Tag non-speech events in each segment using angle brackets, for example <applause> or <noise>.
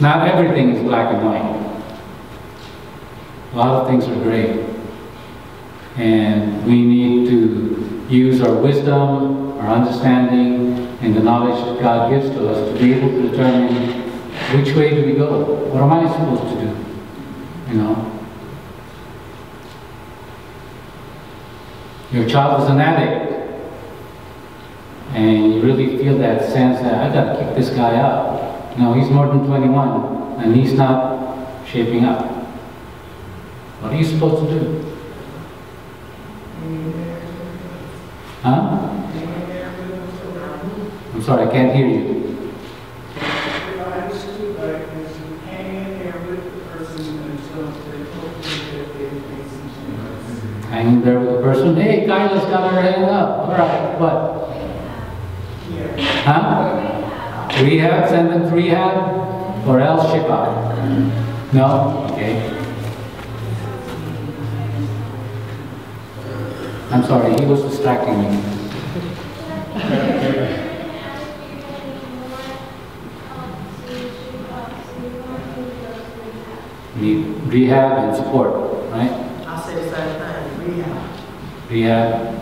Not everything is black and white. A lot of things are gray. And we need to use our wisdom, our understanding, and the knowledge that God gives to us to be able to determine which way do we go? What am I supposed to do? You know? Your child is an addict. And you really feel that sense that I gotta kick this guy out. No, he's more than 21 and he's not shaping up. What are you supposed to do? Huh? I'm sorry, I can't hear you. Hang Hanging there with the person, hey, Kyla's got her hand up. All right, what? Huh? Rehab, send them to rehab, or else ship out? No? Okay. I'm sorry, he was distracting me. Need rehab and support, right? I say the same thing, rehab. Rehab.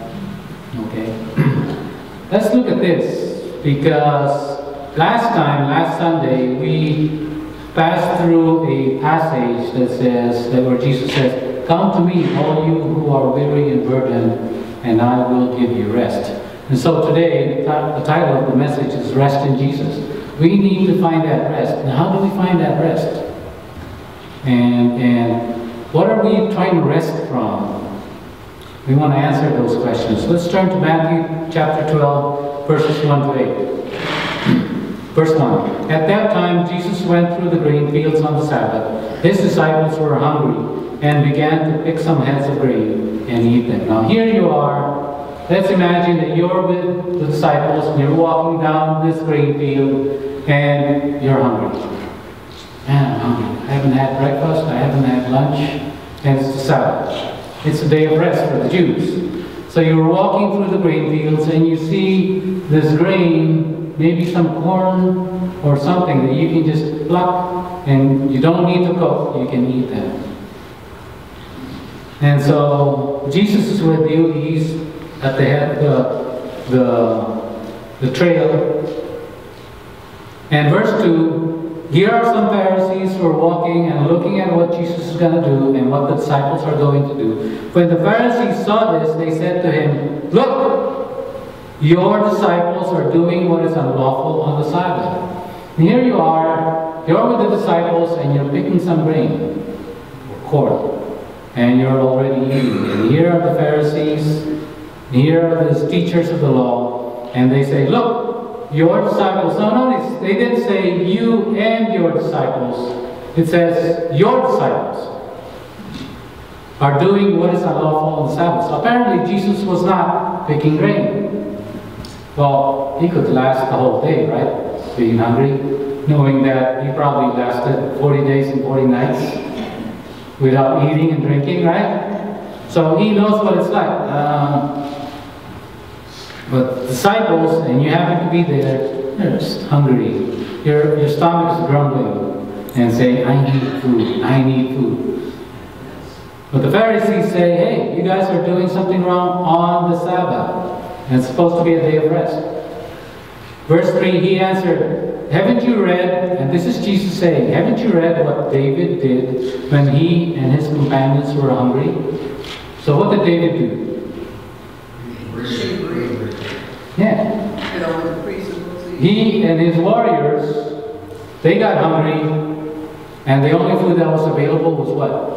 Okay. <clears throat> Let's look at this because last time, last Sunday, we passed through a passage that says, that where Jesus says, Come to me, all you who are weary and burdened, and I will give you rest. And so today, the, title of the message is Rest in Jesus. We need to find that rest. And how do we find that rest? And, and what are we trying to rest from? We want to answer those questions. Let's turn to Matthew chapter 12, verses 1 to 8. Verse 1. At that time, Jesus went through the grain fields on the Sabbath. His disciples were hungry and began to pick some heads of grain and eat them. Now, here you are. Let's imagine that you're with the disciples and you're walking down this grain field and you're hungry. Man, I'm hungry. I haven't had breakfast, I haven't had lunch, and it's the Sabbath. It's a day of rest for the Jews. So you're walking through the grain fields and you see this grain, maybe some corn or something that you can just pluck and you don't need to cook, you can eat them. And so Jesus is with you, he's at the head of the, the, the trail. And verse 2, here are some Pharisees who are walking and looking at what Jesus is going to do and what the disciples are going to do. When the Pharisees saw this, they said to him, Look, your disciples are doing what is unlawful on the Sabbath. And here you are, you're with the disciples and you're picking some grain or corn. And you're already eating. And here are the Pharisees, here are the teachers of the law, and they say, Look, your disciples. No, notice, they didn't say you and your disciples. It says your disciples are doing what is unlawful on the Sabbath. So apparently Jesus was not picking grain. Well, he could last the whole day, right? Being hungry, knowing that he probably lasted 40 days and 40 nights without eating and drinking, right? So he knows what it's like. Um, but disciples, and you happen to be there, you're just hungry. Your, your stomach is grumbling and saying, I need food, I need food. But the Pharisees say, hey, you guys are doing something wrong on the Sabbath. And it's supposed to be a day of rest. Verse 3, he answered, Haven't you read, and this is Jesus saying, haven't you read what David did when he and his companions were hungry? So what did David do? Yeah, he and his warriors, they got hungry, and the only food that was available was what?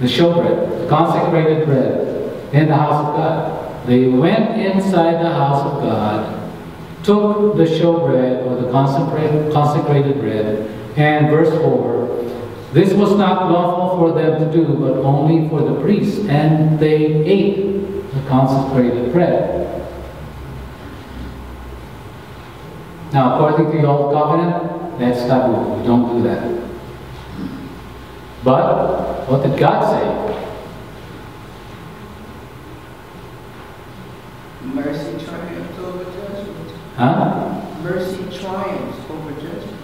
The showbread, the consecrated bread in the house of God. They went inside the house of God, took the showbread or the consecrated, bread, and verse 4 this was not lawful for them to do, but only for the priests, and they ate the consecrated bread. Now, according to the Old Covenant, that's taboo. We don't do that. But what did God say? Mercy triumphs over judgment. Huh? Mercy triumphs over judgment.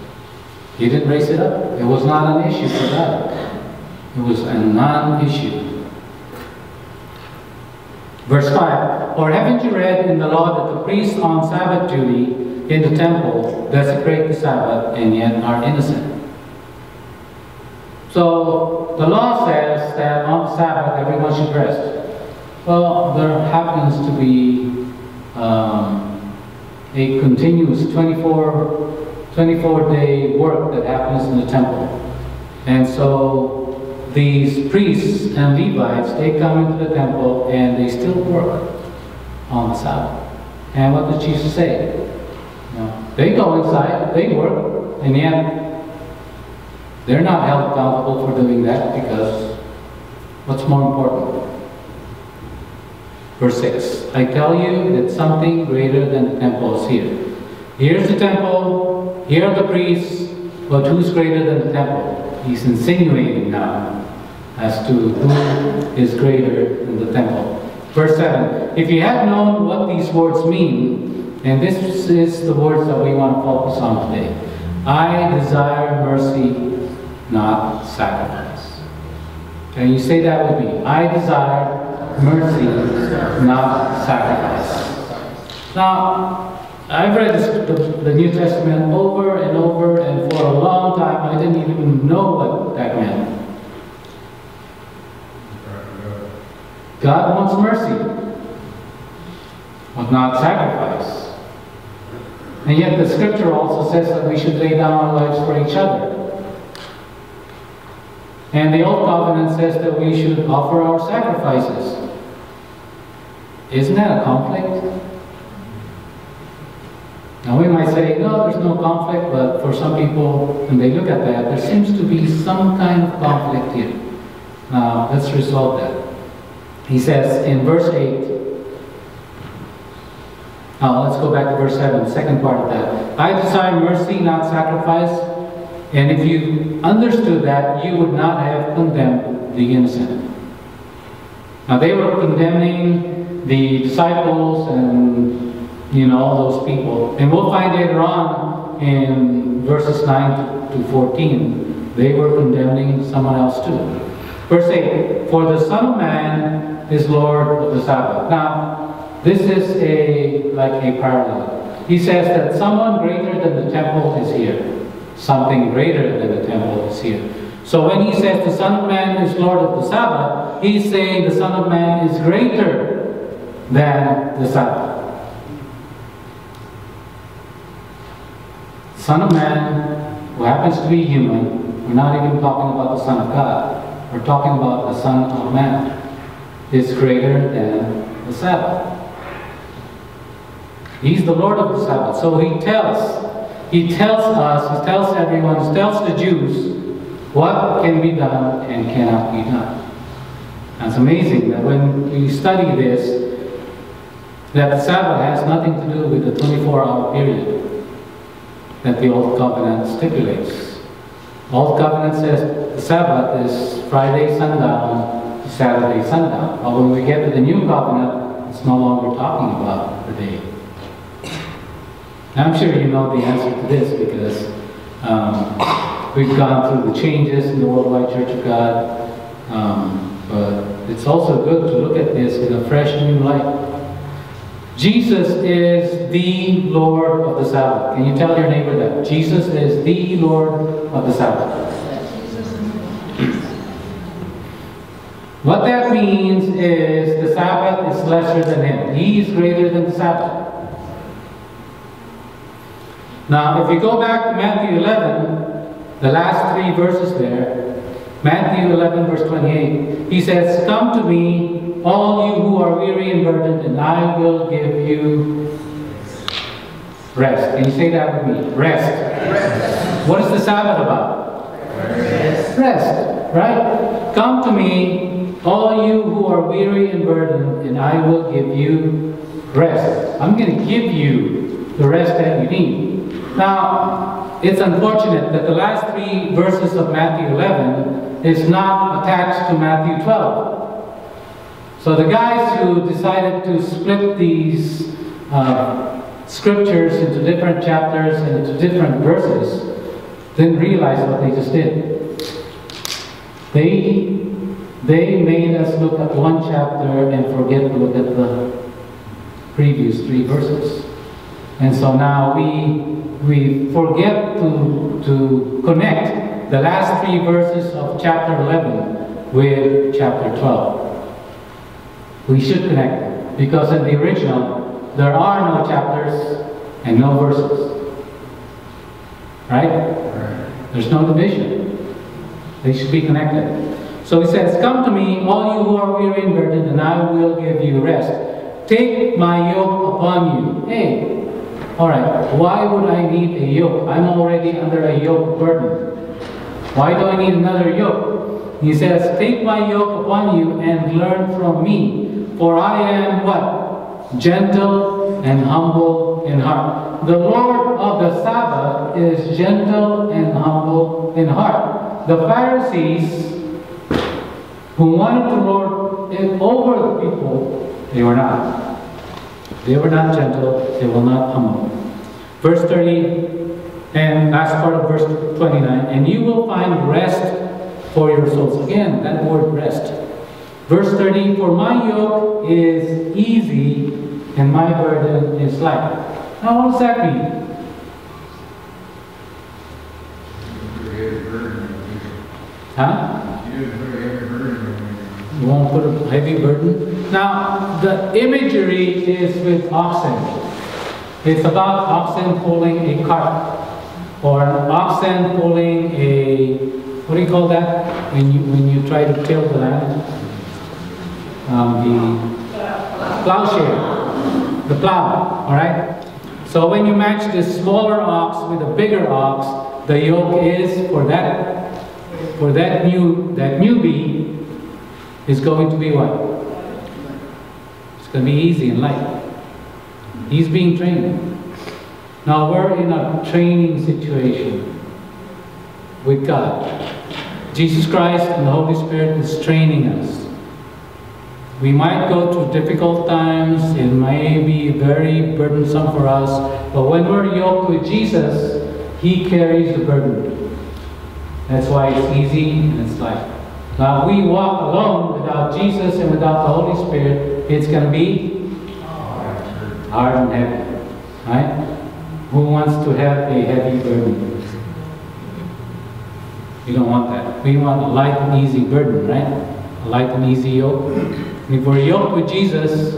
He didn't raise it up. It was not an issue for God. It was a non-issue. Verse 5, Or haven't you read in the law that the priests on Sabbath duty in the temple desecrate the Sabbath and yet are innocent? So the law says that on Sabbath everyone should rest. Well, there happens to be um, a continuous 24, 24 day work that happens in the temple. And so these priests and Levites, they come into the temple and they still work on the Sabbath. And what does Jesus say? You know, they go inside, they work, and yet they're not held accountable for doing that because what's more important? Verse 6 I tell you that something greater than the temple is here. Here's the temple, here are the priests, but who's greater than the temple? He's insinuating now as to who is greater than the temple. Verse 7 If you had known what these words mean, and this is the words that we want to focus on today I desire mercy, not sacrifice. Can you say that with me? I desire mercy, not sacrifice. Now, I've read the, the New Testament over and over, and for a long time I didn't even know what that meant. God wants mercy, but not sacrifice. And yet the scripture also says that we should lay down our lives for each other. And the Old Covenant says that we should offer our sacrifices. Isn't that a conflict? Now we might say, no, there's no conflict, but for some people, when they look at that, there seems to be some kind of conflict here. Now, let's resolve that. He says in verse 8, now let's go back to verse 7, second part of that. I desire mercy, not sacrifice. And if you understood that, you would not have condemned the innocent. Now they were condemning the disciples and, you know, all those people. And we'll find later on in verses 9 to 14, they were condemning someone else too. Verse 8, For the Son of Man is Lord of the Sabbath. Now, this is a like a parallel. He says that someone greater than the temple is here. Something greater than the temple is here. So when he says the Son of Man is Lord of the Sabbath, he's saying the Son of Man is greater than the Sabbath. Son of Man, who happens to be human, we're not even talking about the Son of God. We're talking about the Son of Man is greater than the Sabbath. He's the Lord of the Sabbath. So he tells, he tells us, he tells everyone, he tells the Jews what can be done and cannot be done. And it's amazing that when we study this, that Sabbath has nothing to do with the 24-hour period that the Old Covenant stipulates. Old Covenant says the Sabbath is Friday sundown to Saturday sundown. But when we get to the new covenant, it's no longer talking about the day. I'm sure you know the answer to this because um, we've gone through the changes in the Worldwide Church of God. Um, but it's also good to look at this in a fresh new light. Jesus is the Lord of the Sabbath. Can you tell your neighbor that? Jesus is the Lord of the Sabbath. What that means is the Sabbath is lesser than him. He is greater than the Sabbath. Now, if you go back to Matthew 11, the last three verses there, Matthew 11, verse 28, he says, Come to me, all you who are weary and burdened, and I will give you rest. Can you say that with me? Rest. rest. What is the Sabbath about? Rest. Rest, right? Come to me, all you who are weary and burdened, and I will give you rest. I'm going to give you the rest that you need. Now, it's unfortunate that the last three verses of Matthew 11 is not attached to Matthew 12. So the guys who decided to split these uh, scriptures into different chapters and into different verses didn't realize what they just did. They, they made us look at one chapter and forget to look at the previous three verses. And so now we, we forget to, to connect the last three verses of chapter 11 with chapter 12. We should connect them because in the original there are no chapters and no verses. Right? There's no division. They should be connected. So he says, Come to me, all you who are weary and burdened, and I will give you rest. Take my yoke upon you. Hey, all right, why would I need a yoke? I'm already under a yoke burden. Why do I need another yoke? He says, Take my yoke upon you and learn from me, for I am what? Gentle and humble in heart. The Lord of the Sabbath is gentle and humble in heart. The Pharisees who wanted to lord over the people, they were not. They were not gentle, they will not humble. Verse 30 and last part of verse 29, and you will find rest for your souls. Again, that word rest. Verse 30, for my yoke is easy and my burden is light. Now what does that mean? Huh? You won't put a heavy burden? Now, the imagery is with oxen. It's about oxen pulling a cart. Or an oxen pulling a, what do you call that? When you, when you try to till the land? Um, the plowshare. The plow, alright? So when you match this smaller ox with a bigger ox, the yoke is for that, for that new, that newbie, is going to be what? It's going to be easy and light. He's being trained. Now we're in a training situation with God. Jesus Christ and the Holy Spirit is training us. We might go through difficult times, it may be very burdensome for us, but when we're yoked with Jesus, He carries the burden. That's why it's easy and it's light. Now we walk alone without Jesus and without the Holy Spirit, it's going to be hard and heavy. Right? Who wants to have a heavy burden? You don't want that. We want a light and easy burden, right? A light and easy yoke. And if we're yoked with Jesus,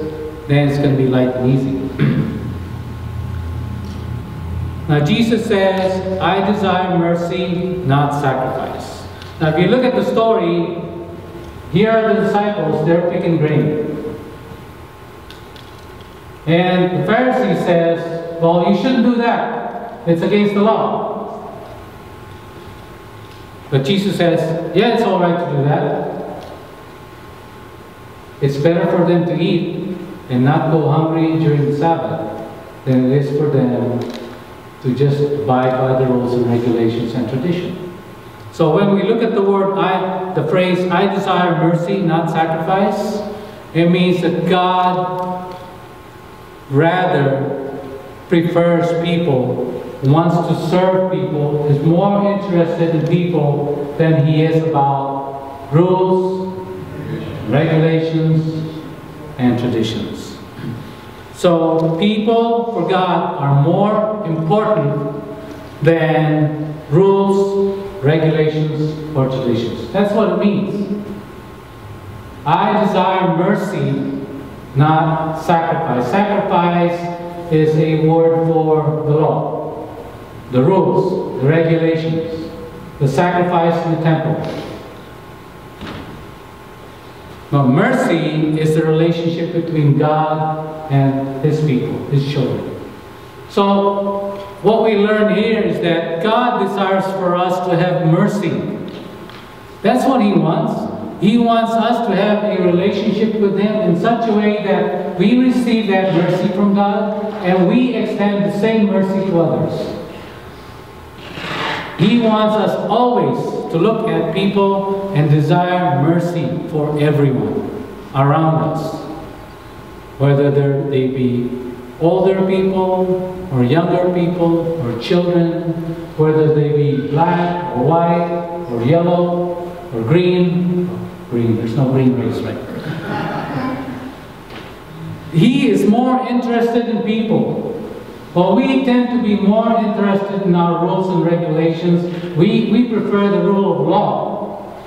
then it's going to be light and easy. now Jesus says, I desire mercy, not sacrifice. Now, if you look at the story, here are the disciples, they're picking grain. And the Pharisee says, Well, you shouldn't do that. It's against the law. But Jesus says, Yeah, it's all right to do that. It's better for them to eat and not go hungry during the Sabbath than it is for them to just abide by the rules and regulations and tradition. So when we look at the word, I, the phrase, I desire mercy, not sacrifice, it means that God rather prefers people, wants to serve people, is more interested in people than he is about rules, regulations, and traditions. So people for God are more important than rules, regulations, or traditions. That's what it means. I desire mercy, not sacrifice. Sacrifice is a word for the law, the rules, the regulations, the sacrifice in the temple. But mercy is the relationship between God and His people, His children. So, what we learn here is that God desires for us to have mercy. That's what He wants. He wants us to have a relationship with Him in such a way that we receive that mercy from God and we extend the same mercy to others. He wants us always to look at people and desire mercy for everyone around us, whether they be older people or younger people or children, whether they be black or white or yellow or green. Green, there's no green race, right? He is more interested in people. While we tend to be more interested in our rules and regulations, we, we prefer the rule of law.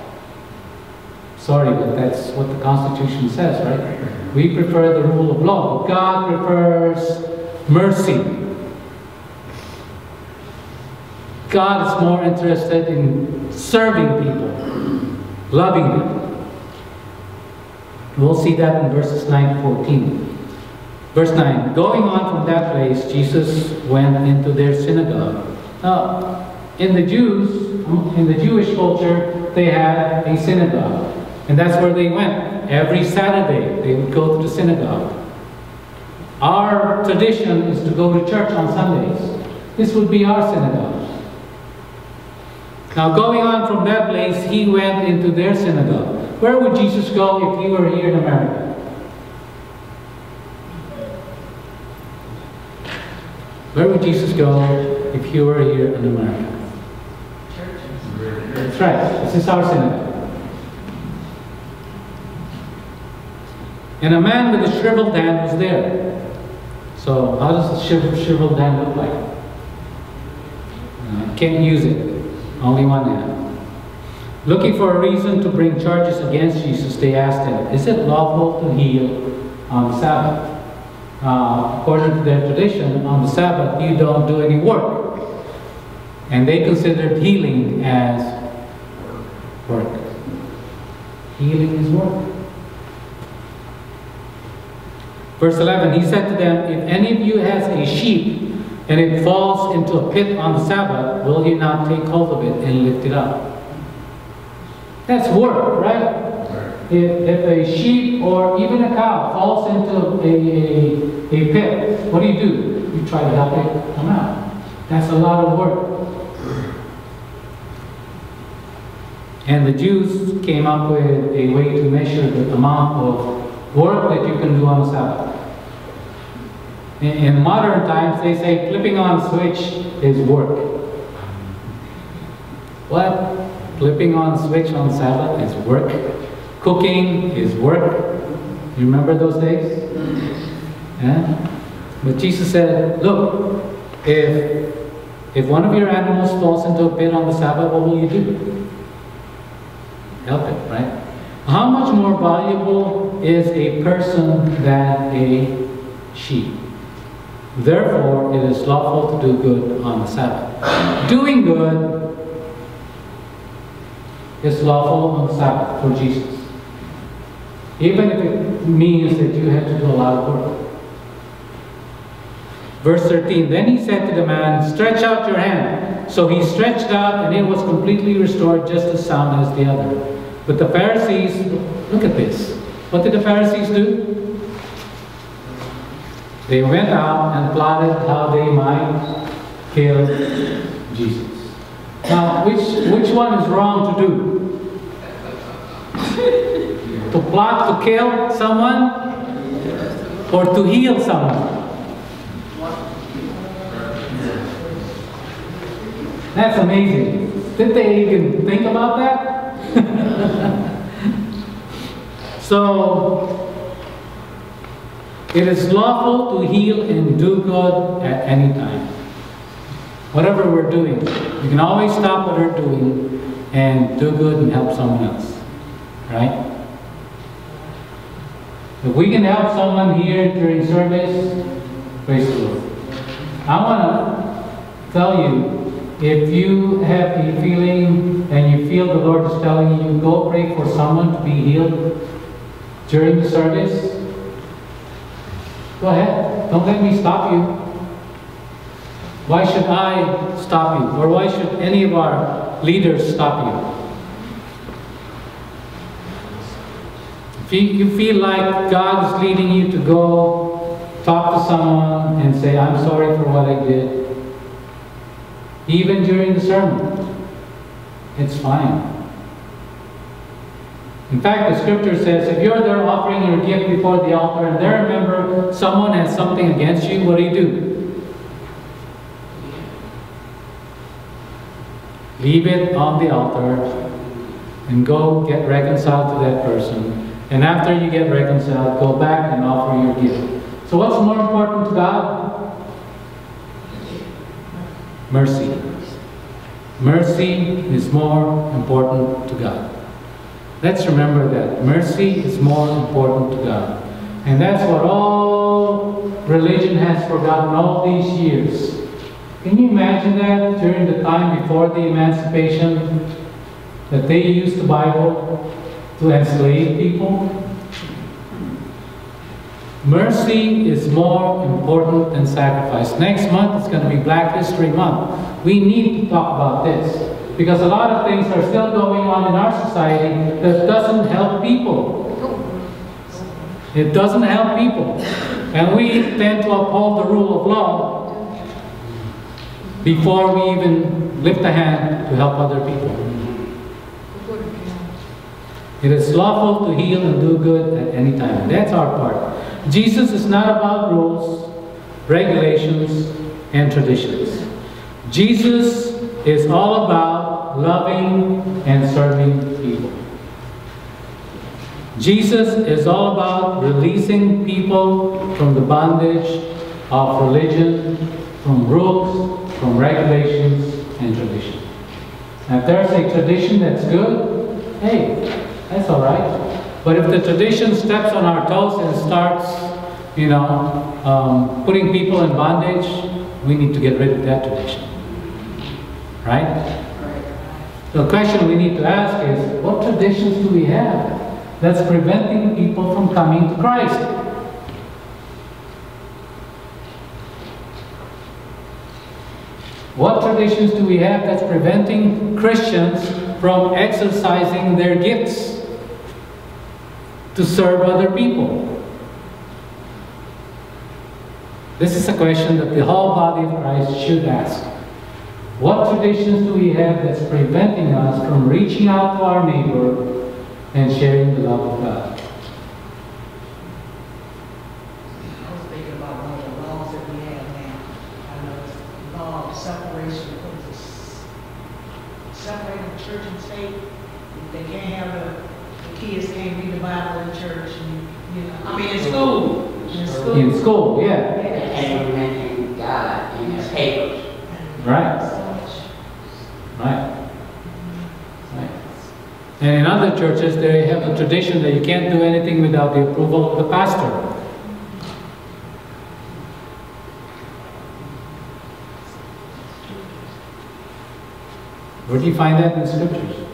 Sorry, but that's what the Constitution says, right? We prefer the rule of law. God prefers mercy. God is more interested in serving people, loving them. We'll see that in verses 9 to 14. Verse 9 Going on from that place, Jesus went into their synagogue. Now, in the Jews, in the Jewish culture, they had a synagogue. And that's where they went. Every Saturday, they would go to the synagogue. Our tradition is to go to church on Sundays. This would be our synagogue. Now, going on from that place, he went into their synagogue. Where would Jesus go if he were here in America? Where would Jesus go if he were here in America? That's right. This is our synagogue. And a man with a shriveled hand was there. So how does the shriveled hand look like? Uh, can't use it. Only one hand. Looking for a reason to bring charges against Jesus, they asked him, Is it lawful to heal on the Sabbath? uh, according to their tradition, on the Sabbath, you don't do any work. And they considered healing as work. Healing is work. Verse 11, he said to them, If any of you has a sheep and it falls into a pit on the Sabbath, will you not take hold of it and lift it up? That's work, right? if, if a sheep or even a cow falls into a, a, a pit, what do you do? You try to help it come out. That's a lot of work. And the Jews came up with a way to measure the amount of work that you can do on the Sabbath. In, modern times, they say flipping on switch is work. What? Flipping on switch on Sabbath is work? Cooking is work. You remember those days? Yeah? But Jesus said, look, if, if one of your animals falls into a pit on the Sabbath, what will you do? Help it, right? How much more valuable is a person than a sheep? Therefore, it is lawful to do good on the Sabbath. Doing good is lawful on the Sabbath for Jesus even if it means that you have to do a lot of work. Verse 13, then he said to the man, Stretch out your hand. So he stretched out, and it was completely restored, just as sound as the other. But the Pharisees, look at this. What did the Pharisees do? They went out and plotted how they might kill Jesus. Now, which, which one is wrong to do? to plot to kill someone or to heal someone. That's amazing. Did they even think about that? <laughs> so, it is lawful to heal and do good at any time. Whatever we're doing, we can always stop what we're doing and do good and help someone else. Right? If we can help someone here during service, praise the Lord. I want to tell you, if you have a feeling and you feel the Lord is telling you, go pray for someone to be healed during the service, go ahead. Don't let me stop you. Why should I stop you? Or why should any of our leaders stop you? If you, you feel like God is leading you to go talk to someone and say, I'm sorry for what I did, even during the sermon, it's fine. In fact, the scripture says if you're there offering your gift before the altar and there remember someone has something against you, what do you do? Leave it on the altar and go get reconciled to that person. And after you get reconciled, go back and offer your gift. So what's more important to God? Mercy. Mercy is more important to God. Let's remember that. Mercy is more important to God. And that's what all religion has forgotten all these years. Can you imagine that during the time before the emancipation that they used the Bible to enslave people? Mercy is more important than sacrifice. Next month is going to be Black History Month. We need to talk about this because a lot of things are still going on in our society that doesn't help people. It doesn't help people. And we tend to uphold the rule of law before we even lift a hand to help other people. It is lawful to heal and do good at any time. That's our part. Jesus is not about rules, regulations, and traditions. Jesus is all about loving and serving people. Jesus is all about releasing people from the bondage of religion, from rules, from regulations, and tradition. Now, if there's a tradition that's good, hey, that's all right. But if the tradition steps on our toes and starts, you know, um, putting people in bondage, we need to get rid of that tradition. Right? The question we need to ask is, what traditions do we have that's preventing people from coming to Christ? What traditions do we have that's preventing Christians from exercising their gifts to serve other people? This is a question that the whole body of Christ should ask. What traditions do we have that's preventing us from reaching out to our neighbor and sharing the love of God? I was thinking about one of the laws that we have now. I know it's law of separation, what is this? Separating church and state. They can't have the, the kids can't read the Bible in church and, you know, I mean, in school. In school. In school, yeah, And we mention God in the papers. right, So much. right. Right. And in churches, they have a tradition that you can't do anything without the approval of the pastor. Where do you find that in scriptures?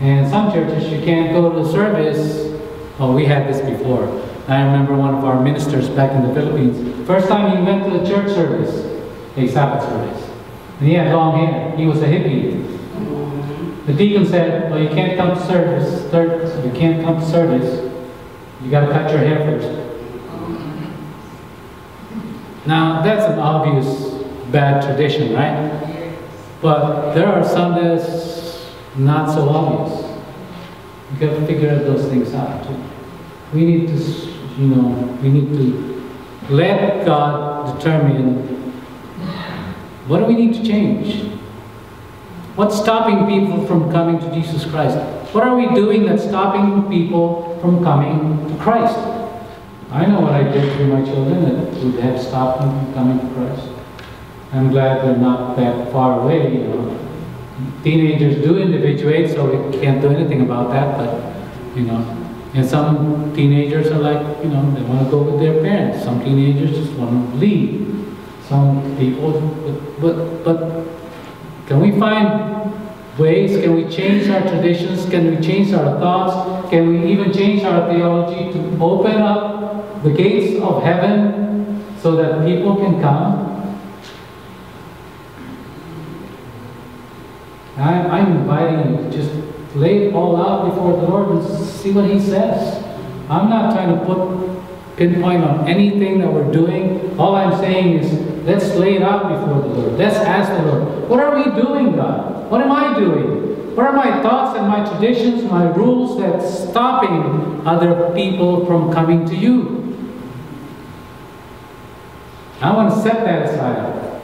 And some churches, you can't go to the service. Oh, we had this before. I remember one of our ministers back in the Philippines. First time he went to the church service, a Sabbath service. And he had long hair. He was a hippie. The deacon said, well, you can't come to service. Third, you can't come to service. You got to cut your hair first. Now, that's an obvious bad tradition, right? But there are some that's not so obvious. You got to figure those things out too. We need to, you know, we need to let God determine what do we need to change? What's stopping people from coming to Jesus Christ? What are we doing that's stopping people from coming to Christ? I know what I did to my children that would have stopped them from coming to Christ. I'm glad they're not that far away, you know. Teenagers do individuate, so we can't do anything about that, but, you know. And some teenagers are like, you know, they want to go with their parents. Some teenagers just want to leave. Some people, but, but, but can we find ways? Can we change our traditions? Can we change our thoughts? Can we even change our theology to open up the gates of heaven so that people can come? I'm, I'm inviting you to just lay it all out before the Lord and see what He says. I'm not trying to put pinpoint on anything that we're doing. All I'm saying is let's lay it out before the Lord. Let's ask the Lord, what are we doing, God? What am I doing? What are my thoughts and my traditions, my rules that's stopping other people from coming to you? I want to set that aside.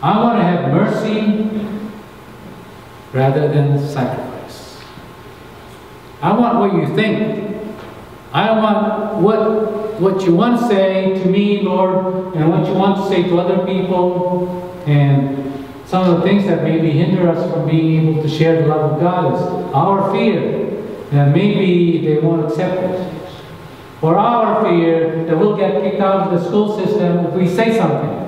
I want to have mercy rather than sacrifice. I want what you think. I want what, what you want to say to me, Lord, and what you want to say to other people, and some of the things that maybe hinder us from being able to share the love of God is our fear that maybe they won't accept it. Or our fear that we'll get kicked out of the school system if we say something.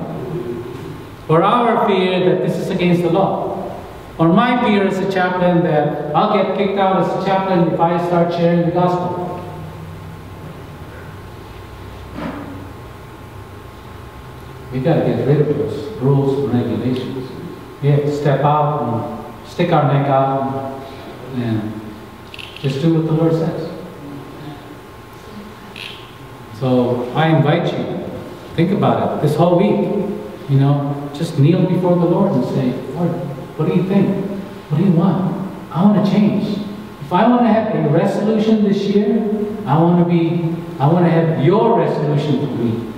Or our fear that this is against the law. Or my fear as a chaplain that I'll get kicked out as a chaplain if I start sharing the gospel. We gotta get rid of those rules and regulations. We have to step out and stick our neck out and, and just do what the Lord says. So I invite you, think about it this whole week. You know, just kneel before the Lord and say, Lord, what do you think? What do you want? I want to change. If I want to have a resolution this year, I want to be, I want to have your resolution for me.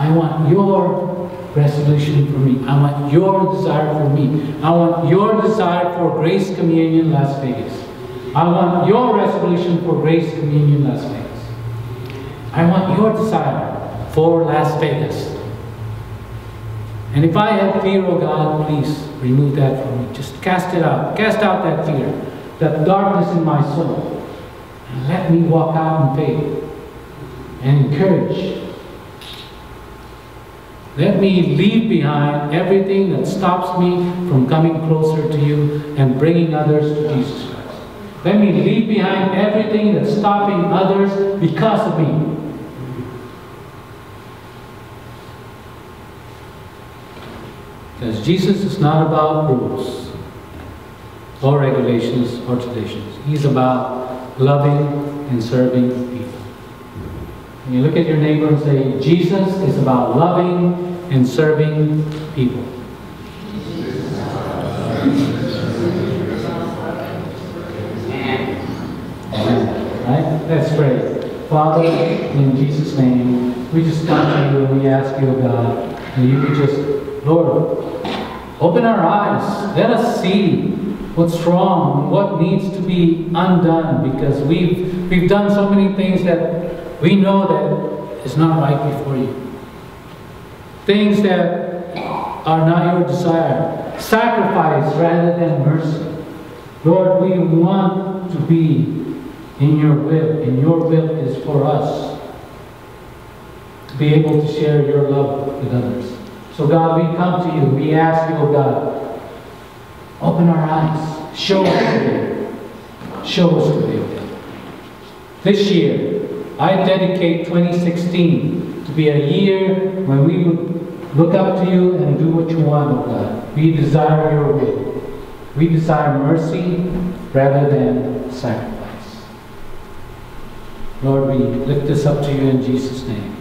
I want your resolution for me. I want your desire for me. I want your desire for Grace Communion Las Vegas. I want your resolution for Grace Communion Las Vegas. I want your desire for Las Vegas. And if I have fear, oh God, please remove that from me. Just cast it out. Cast out that fear, that darkness in my soul. And let me walk out in faith and encourage. Let me leave behind everything that stops me from coming closer to you and bringing others to Jesus Christ. Let me leave behind everything that's stopping others because of me. Because Jesus is not about rules or regulations or traditions. He's about loving and serving When you look at your neighbor and say, Jesus is about loving and serving people. Right? Let's pray. Father, in Jesus' name, we just come to you and we ask you, oh God, that you could just, Lord, open our eyes. Let us see what's wrong, what needs to be undone, because we've we've done so many things that we know that is not right before you. Things that are not your desire. Sacrifice rather than mercy. Lord, we want to be in your will, and your will is for us to be able to share your love with others. So God, we come to you, we ask you, oh God, open our eyes, show us the way, show us the way. This year, I dedicate 2016 to be a year when we would look up to you and do what you want, oh God. We desire your will. We desire mercy rather than sacrifice. Lord, we lift this up to you in Jesus' name.